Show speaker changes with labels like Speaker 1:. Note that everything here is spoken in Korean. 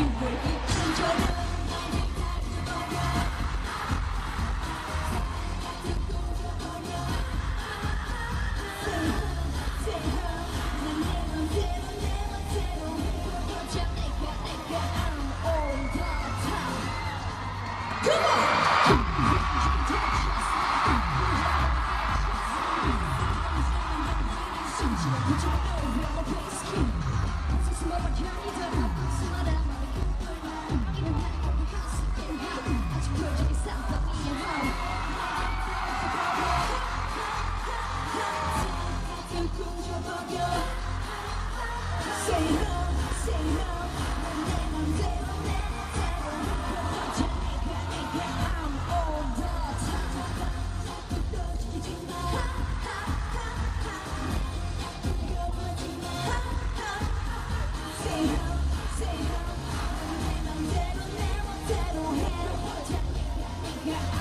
Speaker 1: Thank you. Yeah.